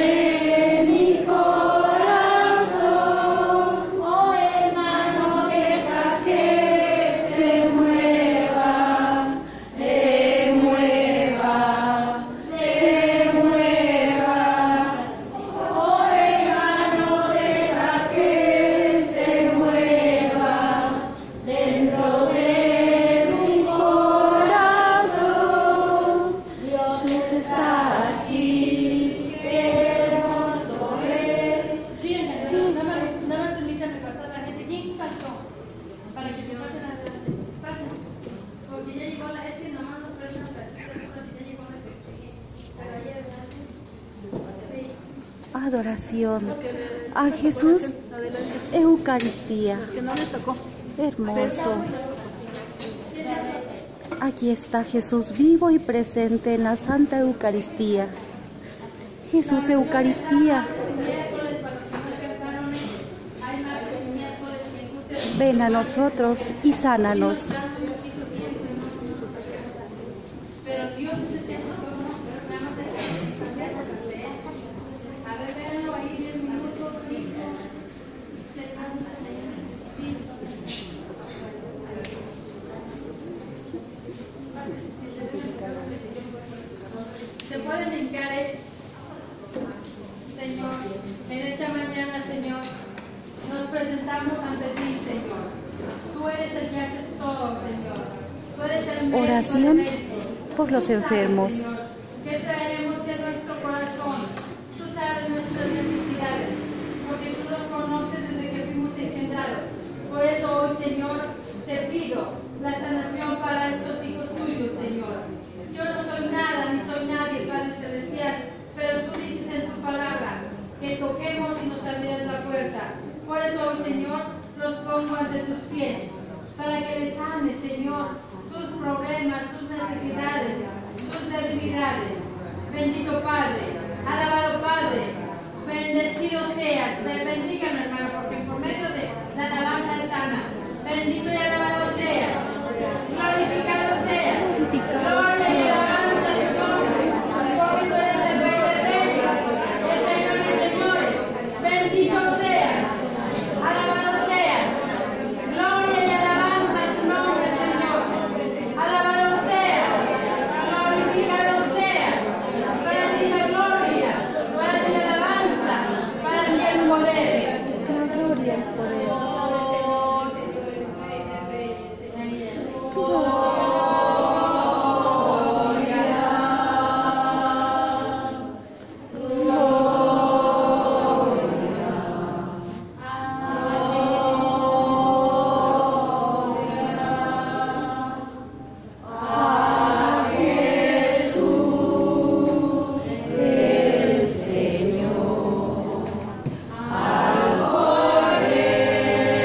de Adoración a Jesús, Eucaristía. Hermoso. Aquí está Jesús vivo y presente en la Santa Eucaristía. Jesús Eucaristía, ven a nosotros y sánanos. Pero Dios Se pueden hincar, eh? Señor, en esta mañana, Señor, nos presentamos ante ti, Señor. Tú eres el que haces todo, Señor. Tú eres el médico Oración médicos. por los Tú sabes, enfermos. Señor, ¿Qué traemos en nuestro corazón? Tú sabes nuestras necesidades, porque tú los conoces desde que fuimos engendrados. Por eso hoy, Señor, te pido la sanación para estos hijos tuyos, Señor. Yo no soy nada, ni soy nadie, Padre Celestial, pero tú dices en tu palabra que toquemos y nos abrirás la puerta. Por eso hoy, Señor, ante tus pies, para que les sanes, Señor, sus problemas, sus necesidades, sus debilidades. Bendito Padre, alabado Padre, bendecido seas, Be- bendígame hermano, porque por medio de la alabanza sana. Bendito y